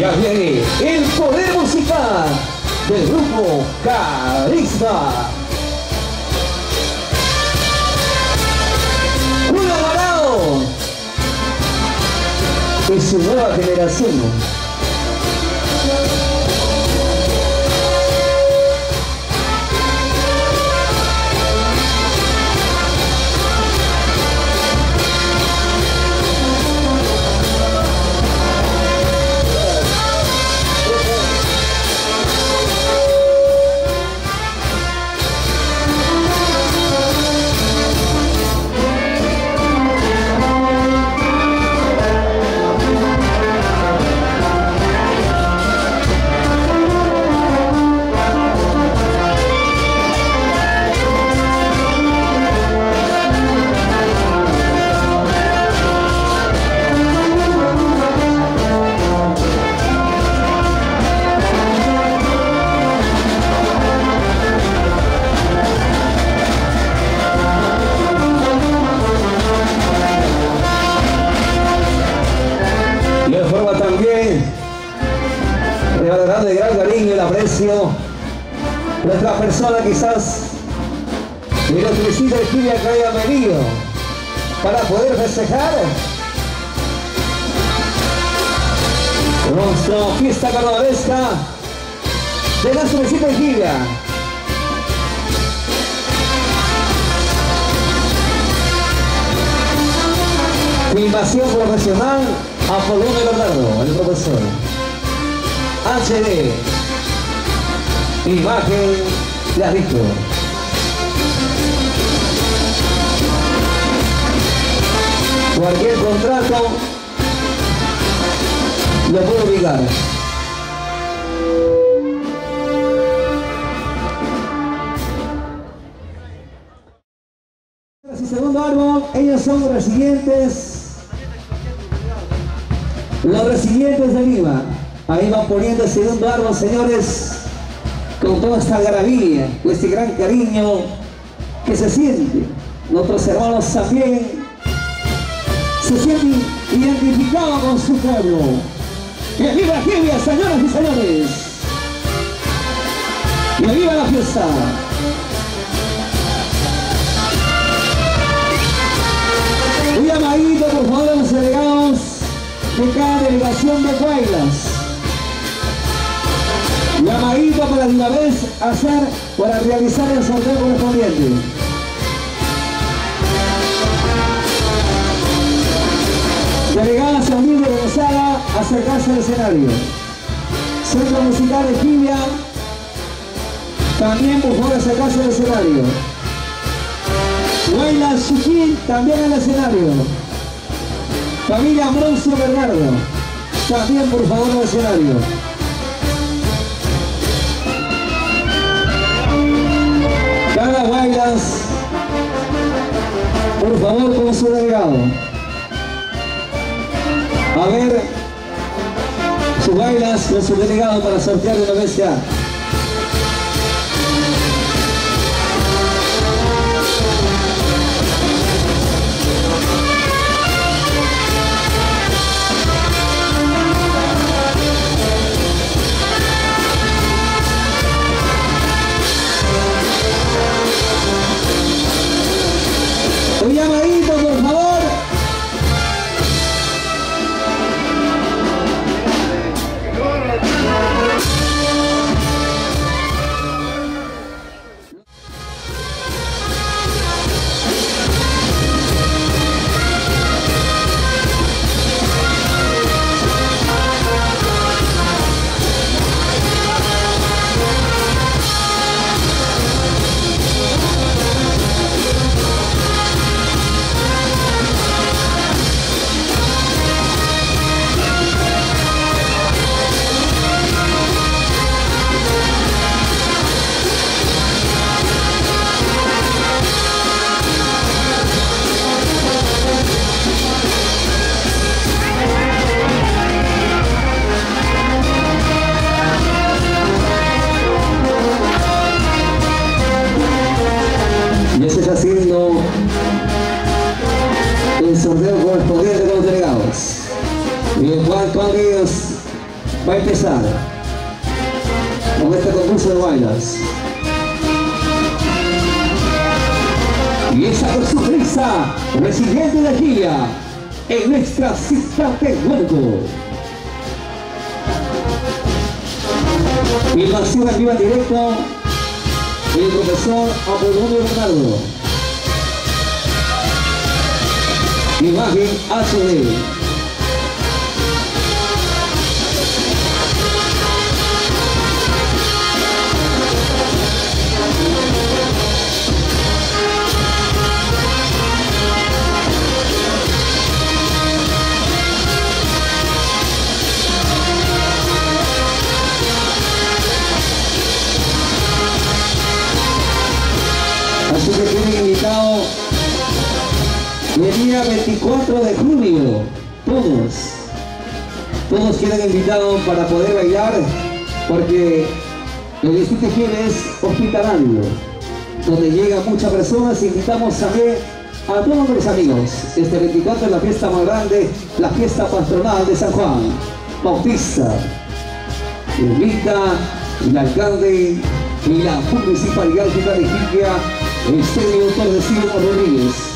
Ya viene el poder musical del grupo Carisma. Julio Alvarado y su nueva generación. Nuestra persona quizás y nos felicita el que haya venido para poder festejar nuestra fiesta carnavalesca de la solicita Equivia. Filmación profesional Apolón Bernardo, el profesor. HD Imagen de visto Cualquier contrato lo puedo obligar. Y segundo árbol, ellos son residentes, los residentes de Lima. Ahí van poniendo el segundo árbol, señores con toda esta gravilla, con este gran cariño que se siente. Nuestros hermanos también se sienten identificados con su pueblo. ¡Y viva Gevia, señoras y señores! ¡Y viva la fiesta! Un llamadito, por favor, a los delegados de cada delegación de Guaylas llamadito para de una vez hacer para realizar el sorteo correspondiente. Delegada Samir de Gonzaga, acercarse al escenario. Centro Musical de Gilia, también por favor acercarse al escenario. Huayla Chiquín, también al escenario. Familia Ambrosio Bernardo, también por favor al escenario. Cada bailas, por favor, con su delegado. A ver, su bailas con su delegado para sortear de Debían haber una vez ya. va a empezar. con este concurso de bailas. Y esa con su risa, residente de aquí en nuestra cita de huergo. En vivo en directo, el profesor Apolonio Bernardo. Imagen HD. Así que tienen invitado el día 24 de junio, todos, todos quedan invitados para poder bailar, porque el distrito es hospitalario, donde llegan muchas personas, invitamos también a todos los amigos. Este 24 es la fiesta más grande, la fiesta patronal de San Juan Bautista. Invita el alcalde y la municipalidad de Iquique Um estúdio para Rodrigues.